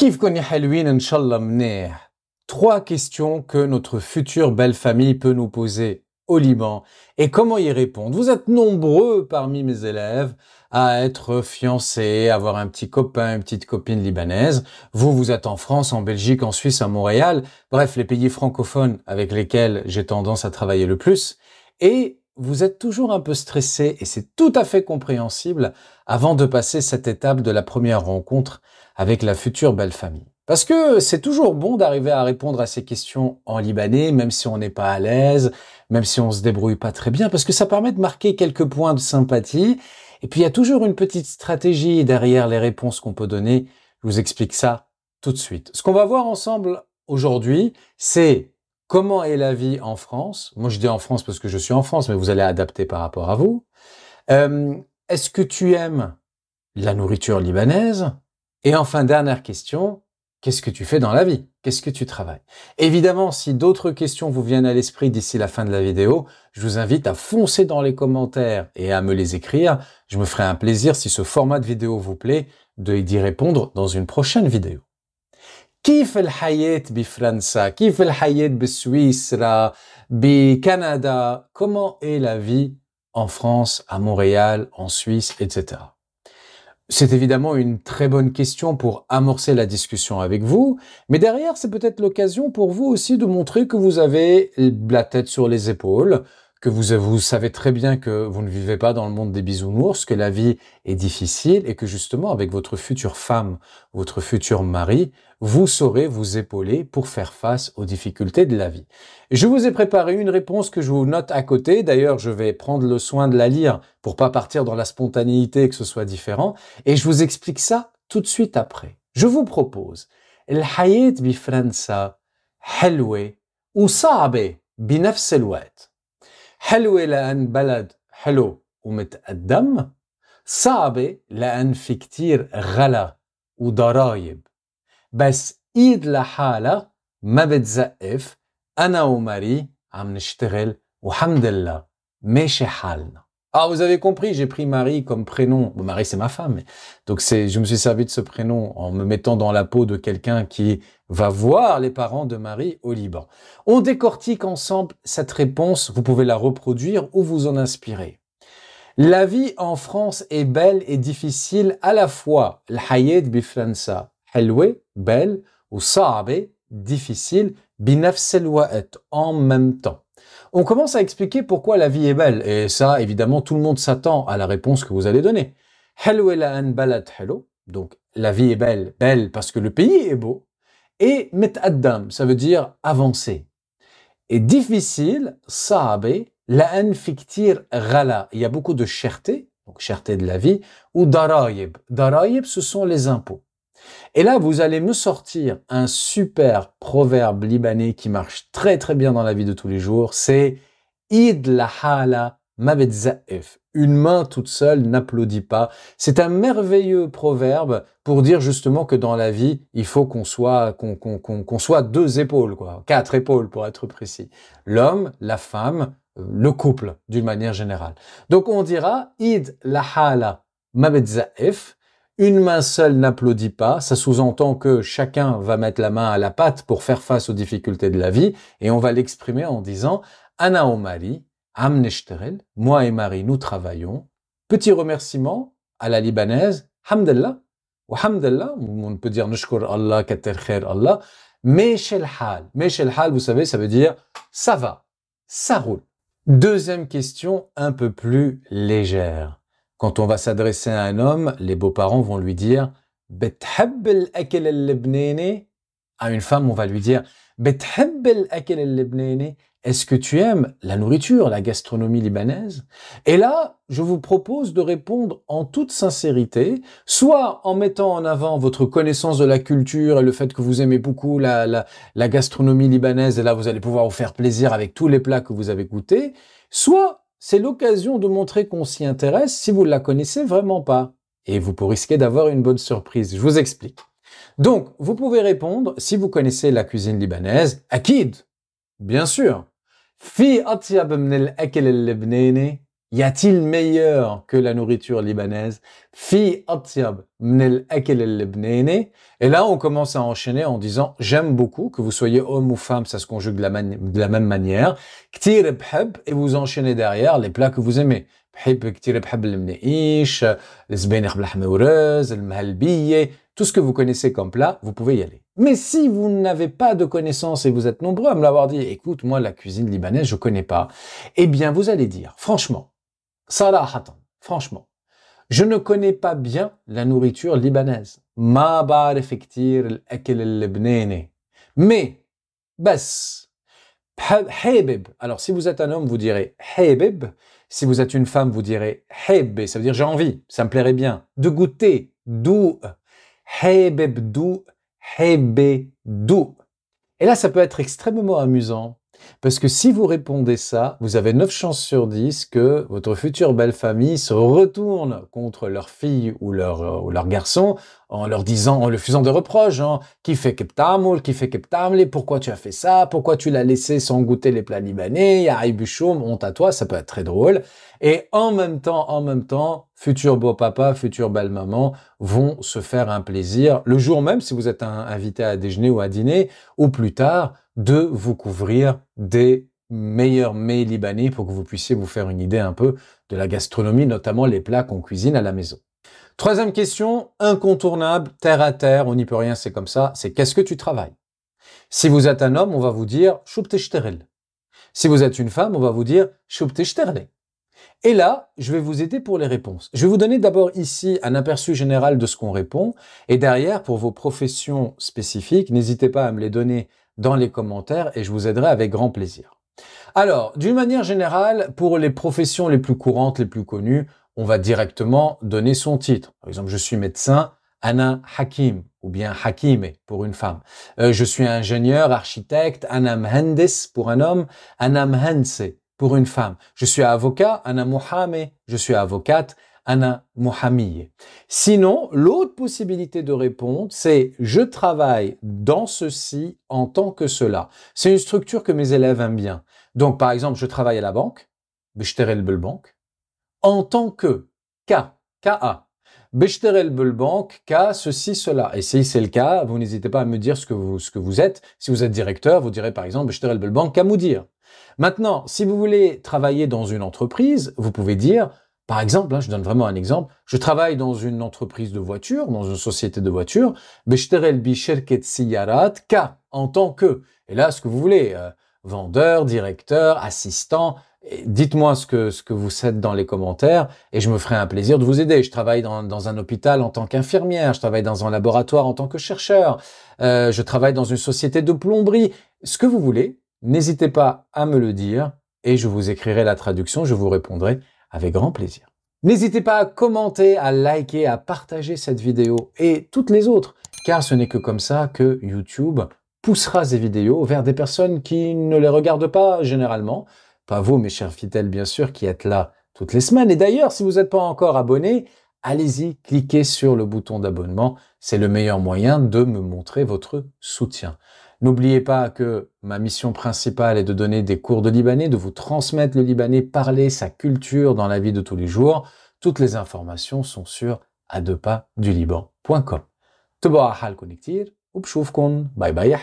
Kif koni halwin inshallah mneh Trois questions que notre future belle famille peut nous poser au Liban et comment y répondre? Vous êtes nombreux parmi mes élèves à être fiancés, avoir un petit copain, une petite copine libanaise. Vous, vous êtes en France, en Belgique, en Suisse, à Montréal. Bref, les pays francophones avec lesquels j'ai tendance à travailler le plus. Et vous êtes toujours un peu stressé et c'est tout à fait compréhensible avant de passer cette étape de la première rencontre avec la future belle famille. Parce que c'est toujours bon d'arriver à répondre à ces questions en libanais, même si on n'est pas à l'aise, même si on se débrouille pas très bien, parce que ça permet de marquer quelques points de sympathie. Et puis il y a toujours une petite stratégie derrière les réponses qu'on peut donner. Je vous explique ça tout de suite. Ce qu'on va voir ensemble aujourd'hui, c'est comment est la vie en France? Moi je dis en France parce que je suis en France, mais vous allez adapter par rapport à vous. Euh, est-ce que tu aimes la nourriture libanaise? Et enfin, dernière question, Qu'est-ce que tu fais dans la vie? Qu'est-ce que tu travailles? Évidemment, si d'autres questions vous viennent à l'esprit d'ici la fin de la vidéo, je vous invite à foncer dans les commentaires et à me les écrire. Je me ferai un plaisir, si ce format de vidéo vous plaît, d'y répondre dans une prochaine vidéo. كيف الحياة بفرنسا كيف الحياة بسويسرا Canada comment est la vie en France, à Montréal, en Suisse, etc. C'est évidemment une très bonne question pour amorcer la discussion avec vous, mais derrière, c'est peut-être l'occasion pour vous aussi de montrer que vous avez la tête sur les épaules, que vous, vous savez très bien que vous ne vivez pas dans le monde des bisounours, que la vie est difficile et que justement, avec votre future femme, votre futur mari, vous saurez vous épauler pour faire face aux difficultés de la vie. Je vous ai préparé une réponse que je vous note à côté. D'ailleurs, je vais prendre le soin de la lire pour pas partir dans la spontanéité et que ce soit différent. Et je vous explique ça tout de suite après. Je vous propose الحياة بفرنسا حلوة وصعبة بنفس الوقت. حلوة لأن بلد حلو ومتقدم صعبة لأن في كتير غلا وضرايب. بس إيد لحالها ما بتزقف أنا وماري عم نشتغل وحمد لله ماشي حالنا. Ah, vous avez compris, j'ai pris Marie comme prénom. Bon, Marie, c'est ma femme. Donc, c'est, je me suis servi de ce prénom en me mettant dans la peau de quelqu'un qui va voir les parents de Marie au Liban. On décortique ensemble cette réponse. Vous pouvez la reproduire ou vous en inspirer. La vie en France est belle et difficile à la fois. L'hayed bifransa, helwe, belle, ou sa'abe, difficile, binafs en même temps on commence à expliquer pourquoi la vie est belle. Et ça, évidemment, tout le monde s'attend à la réponse que vous allez donner. Donc, la vie est belle, belle parce que le pays est beau. Et met'addam, ça veut dire avancer. Et difficile, sa'abe, la'an fiktir ghala. Il y a beaucoup de cherté, donc cherté de la vie, ou darayib. Darayib, ce sont les impôts. Et là, vous allez me sortir un super proverbe libanais qui marche très très bien dans la vie de tous les jours. C'est Id la hala Une main toute seule n'applaudit pas. C'est un merveilleux proverbe pour dire justement que dans la vie, il faut qu'on soit, deux épaules, quoi. Quatre épaules pour être précis. L'homme, la femme, le couple, d'une manière générale. Donc on dira Id la hala une main seule n'applaudit pas, ça sous-entend que chacun va mettre la main à la pâte pour faire face aux difficultés de la vie, et on va l'exprimer en disant Anna Omari, Amneshterel, moi et Marie, nous travaillons. Petit remerciement à la libanaise, Hamdallah, ou Hamdallah, on peut dire Nishkur Allah, Kater Khair Allah, Meshel Hal. Meshel Hal, vous savez, ça veut dire ça va, ça roule. Deuxième question un peu plus légère. Quand on va s'adresser à un homme, les beaux-parents vont lui dire à une femme, on va lui dire Est-ce que tu aimes la nourriture, la gastronomie libanaise? Et là, je vous propose de répondre en toute sincérité, soit en mettant en avant votre connaissance de la culture et le fait que vous aimez beaucoup la, la gastronomie libanaise, et là vous allez pouvoir vous faire plaisir avec tous les plats que vous avez goûtés, soit c'est l'occasion de montrer qu'on s'y intéresse si vous ne la connaissez vraiment pas. Et vous pourriez risquer d'avoir une bonne surprise. Je vous explique. Donc, vous pouvez répondre si vous connaissez la cuisine libanaise. Akid, bien sûr. Fi y a-t-il meilleur que la nourriture libanaise? Fi atyab mnel Et là, on commence à enchaîner en disant j'aime beaucoup que vous soyez homme ou femme, ça se conjugue de la, même manière. Et vous enchaînez derrière les plats que vous aimez. Tout ce que vous connaissez comme plat, vous pouvez y aller. Mais si vous n'avez pas de connaissances et vous êtes nombreux à me l'avoir dit, écoute, moi, la cuisine libanaise, je connais pas, eh bien, vous allez dire, franchement, sarahatan, franchement, je ne connais pas bien la nourriture libanaise. Ma Mais, bas, alors si vous êtes un homme, vous direz hebeb. Si vous êtes une femme, vous direz hebbe. Ça veut dire j'ai envie, ça me plairait bien. De goûter, dou. Hebeb dou, hebe dou. Et là, ça peut être extrêmement amusant parce que si vous répondez ça, vous avez 9 chances sur 10 que votre future belle famille se retourne contre leur fille ou leur, euh, ou leur garçon en leur disant, en le faisant des reproches, hein, qui fait keptamul, qui fait keptamli, pourquoi tu as fait ça, pourquoi tu l'as laissé sans goûter les plats libanais, ya Buchoum, honte à toi, ça peut être très drôle. Et en même temps, en même temps, futur beau papa, future belle maman vont se faire un plaisir le jour même, si vous êtes invité à déjeuner ou à dîner, ou plus tard, de vous couvrir des meilleurs mets libanais pour que vous puissiez vous faire une idée un peu de la gastronomie, notamment les plats qu'on cuisine à la maison. Troisième question, incontournable, terre à terre, on n'y peut rien, c'est comme ça, c'est qu'est-ce que tu travailles? Si vous êtes un homme, on va vous dire Si vous êtes une femme, on va vous dire et là, je vais vous aider pour les réponses. Je vais vous donner d'abord ici un aperçu général de ce qu'on répond, et derrière, pour vos professions spécifiques, n'hésitez pas à me les donner dans les commentaires et je vous aiderai avec grand plaisir. Alors, d'une manière générale, pour les professions les plus courantes, les plus connues, on va directement donner son titre. Par exemple, je suis médecin, Anna Hakim, ou bien Hakime pour une femme. Euh, je suis ingénieur, architecte, Anna Mhendes pour un homme, Anna Mhense pour une femme. Je suis avocat, Anna Mohamed, je suis avocate, Anna Mohamiyeh. Sinon, l'autre possibilité de répondre, c'est je travaille dans ceci en tant que cela. C'est une structure que mes élèves aiment bien. Donc, par exemple, je travaille à la banque, Bishterel Bank, en tant que K, KA. Bishterel Bank, K, ceci, cela. Et si c'est le cas, vous n'hésitez pas à me dire ce que vous, ce que vous êtes. Si vous êtes directeur, vous direz par exemple Bishterel Bank, Kamoudir. Maintenant, si vous voulez travailler dans une entreprise, vous pouvez dire par exemple, je donne vraiment un exemple, je travaille dans une entreprise de voitures, dans une société de voitures, K en tant que, et là ce que vous voulez, euh, vendeur, directeur, assistant, dites-moi ce que, vous êtes dans les commentaires et je me ferai un plaisir de vous aider. Je travaille dans, un hôpital en tant qu'infirmière, je travaille dans un laboratoire en tant que chercheur, euh, je travaille dans une société de plomberie, ce que vous voulez, n'hésitez pas à me le dire et je vous écrirai la traduction, je vous répondrai avec grand plaisir. N'hésitez pas à commenter, à liker, à partager cette vidéo et toutes les autres, car ce n'est que comme ça que YouTube poussera ces vidéos vers des personnes qui ne les regardent pas généralement. Pas vous, mes chers fidèles, bien sûr, qui êtes là toutes les semaines. Et d'ailleurs, si vous n'êtes pas encore abonné, allez-y, cliquez sur le bouton d'abonnement. C'est le meilleur moyen de me montrer votre soutien. N'oubliez pas que ma mission principale est de donner des cours de libanais, de vous transmettre le libanais, parler sa culture dans la vie de tous les jours. Toutes les informations sont sur à deux pas du Liban.com. Bye bye